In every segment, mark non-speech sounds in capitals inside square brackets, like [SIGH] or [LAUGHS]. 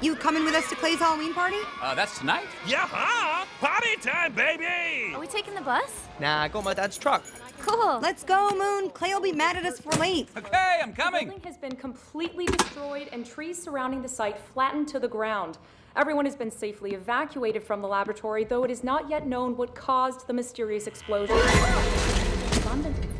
You coming with us to Clay's Halloween party? Uh, that's tonight? Yeah, huh? party time, baby! Are we taking the bus? Nah, I got my dad's truck. Cool. Let's go, Moon. Clay will be mad at us for late. Okay, I'm coming. The coming. building has been completely destroyed and trees surrounding the site flattened to the ground. Everyone has been safely evacuated from the laboratory, though it is not yet known what caused the mysterious explosion. [LAUGHS]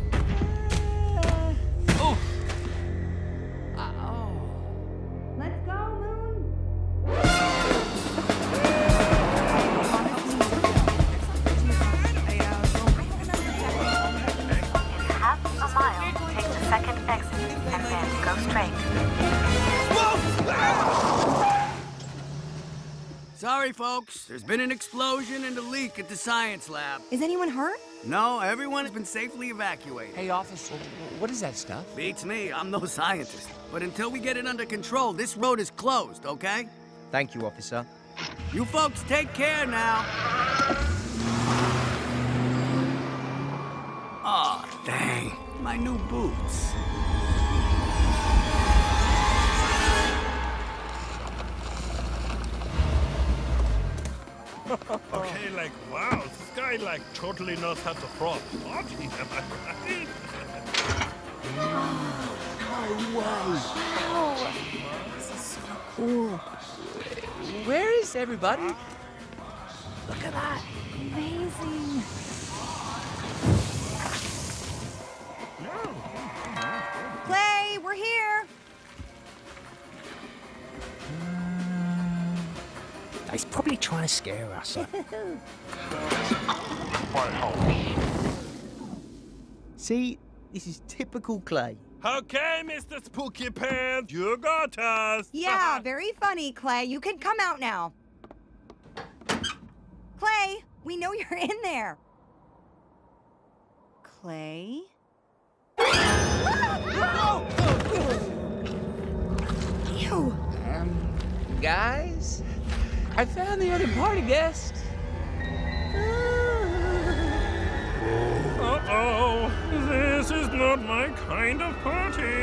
exit, and then go straight. Sorry, folks. There's been an explosion and a leak at the science lab. Is anyone hurt? No, everyone has been safely evacuated. Hey, officer, what is that stuff? Beats me. I'm no scientist. But until we get it under control, this road is closed, okay? Thank you, officer. You folks take care now. Aw, dang. My new boots. [LAUGHS] Okay, like, wow, this guy, like, totally knows how to throw a party, am I right? Where is everybody? Look at that. Amazing. He's probably trying to scare us. [LAUGHS] See, this is typical Clay. Okay, Mr. Spooky Pants, you got us. [LAUGHS] Yeah, very funny, Clay. You can come out now. Clay, we know you're [LAUGHS] in there. Clay? Ew. Um, guys, I found the other party guest. Uh-oh, this is not my kind of party.